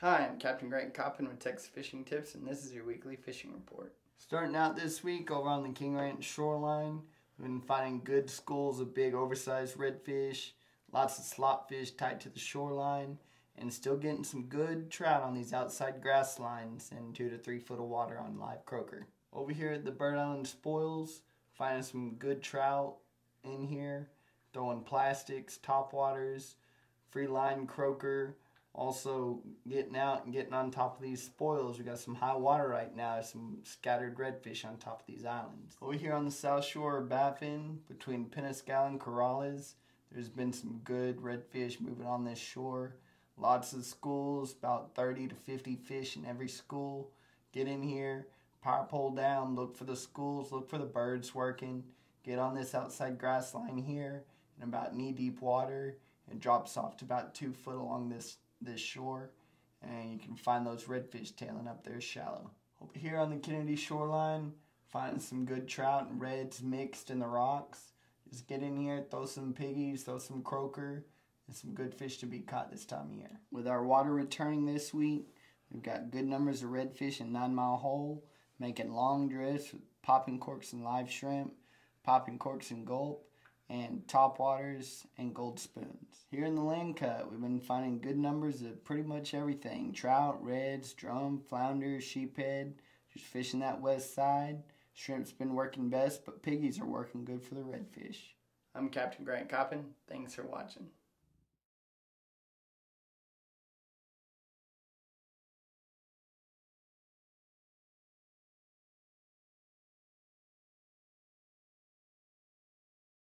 Hi, I'm Captain Grant Coppin with Texas Fishing Tips, and this is your weekly fishing report. Starting out this week over on the King Ranch shoreline, we've been finding good schools of big oversized redfish, lots of slot fish tight to the shoreline, and still getting some good trout on these outside grass lines and two to three foot of water on live croaker. Over here at the Bird Island Spoils, finding some good trout in here, throwing plastics, top waters, free line croaker, also getting out and getting on top of these spoils. We got some high water right now, some scattered redfish on top of these islands. Over here on the south shore of Baffin, between Penascal and Corrales, there's been some good redfish moving on this shore. Lots of schools, about 30 to 50 fish in every school. Get in here, power pole down, look for the schools, look for the birds working. Get on this outside grass line here in about knee deep water. and drops off to about two foot along this this shore and you can find those redfish tailing up there shallow. Over here on the Kenedy shoreline, finding some good trout and reds mixed in the rocks. Just get in here, throw some piggies, throw some croaker, and some good fish to be caught this time of year. With our water returning this week, we've got good numbers of redfish in Nine Mile Hole, making long drifts with popping corks and live shrimp, popping corks and gulp, and top waters and gold spoons. Here in the land cut, we've been finding good numbers of pretty much everything. Trout, reds, drum, flounder, sheephead, just fishing that west side. Shrimp's been working best, but piggies are working good for the redfish. I'm Captain Grant Coppin. Thanks for watching.